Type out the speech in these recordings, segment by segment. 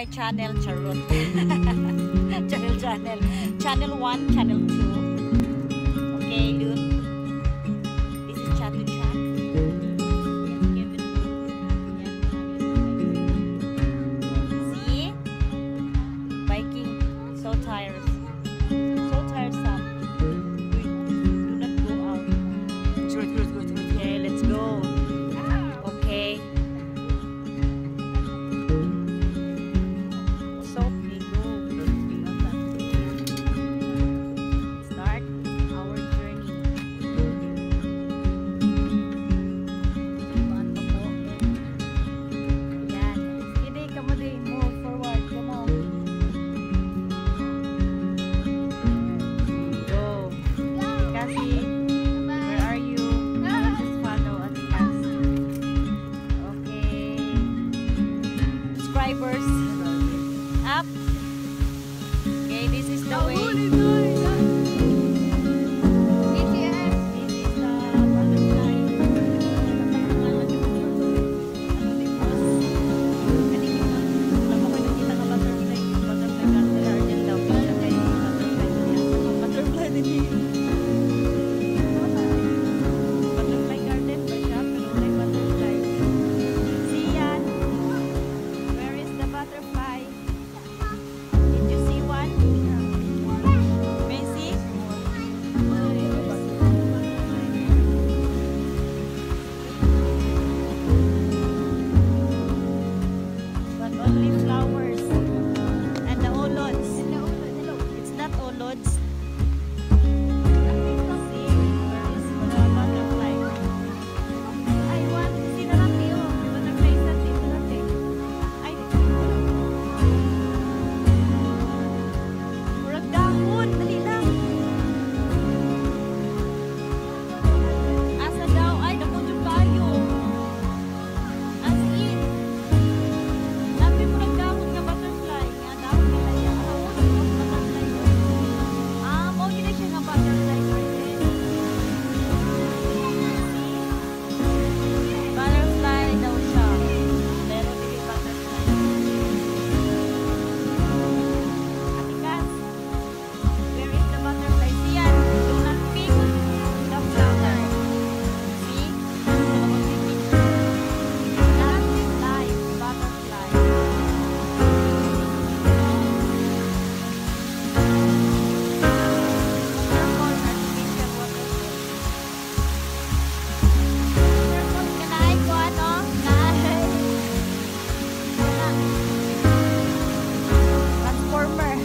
my channel, Charot. channel, channel. Channel 1, Channel 2. Okay, dude. This is chat to. See? Biking, so tired. subscribers Transformer.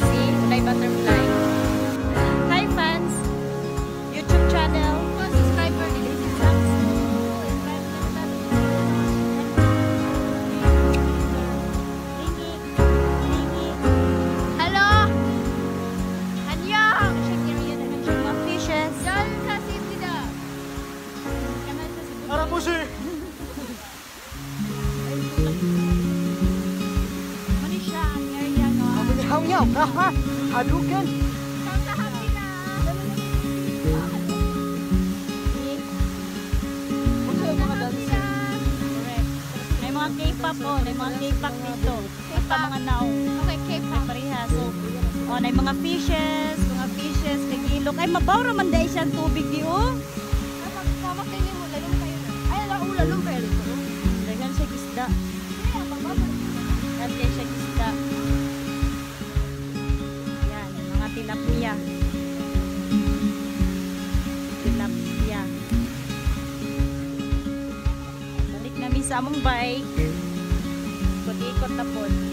See, kulay butterfly. nhau ha ha Hadouken May mga K-pop po, may mga K-pop dito At pa mga now Okay, K-pop Parehas oh, May mga fishes, mga fishes, kagilok Ay, mabaw raman dahil siyang tubig di oh Ay, magkamakinin mo, lalong kayo na Ay, lalong kayo sa among bike. Pag-ikot na po.